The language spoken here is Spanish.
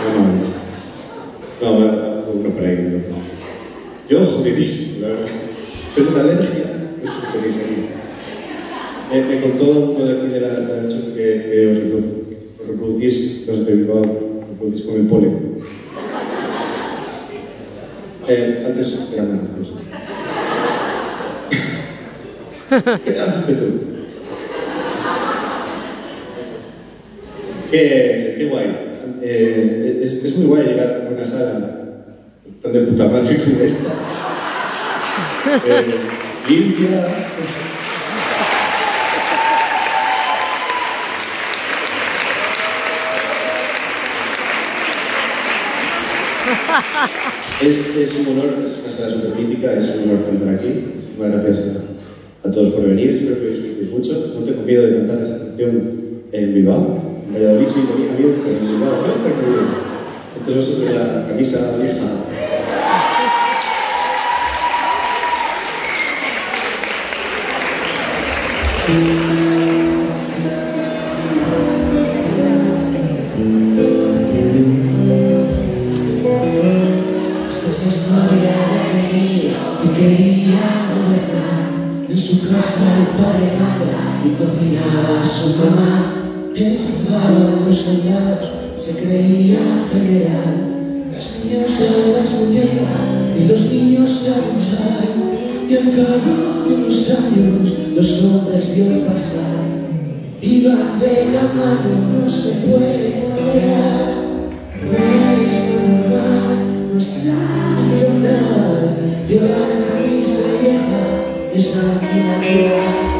No, no, no, no, no, prego. Yo jodidísimo, la verdad. Tengo una alergia, es lo que tenéis aquí. Me, me contó uno de aquí de la, la que, que os, reprodu, os reproducís, los de Bilbao, reproducís con el polen. Eh, antes era muy gracioso. ¿Qué haces que tú? Qué, qué guay. Eh, es, es muy guay llegar a una sala tan de puta madre como esta. Eh, limpia. Es, es un honor, es una sala súper mítica, es un honor cantar aquí. Muchas gracias a, todos por venir, espero que disfrutéis mucho. No tengo miedo de cantar esta canción en Bilbao. En Valladolid sí tenía pero en tengo miedo. Entonces vosotros la camisa vieja Esta historia de aquel niño que quería gobernar. En su casa el padre manda y cocinaba su mamá. Jugaba con los soldados, se creía general. Las niñas eran las muñecas y los niños eran chai. Y al cabo de unos años los hombres vio pasar. Iban de la mano, no se puede tolerar. No es normal, no es tradicional Llevar camisa vieja es antinatural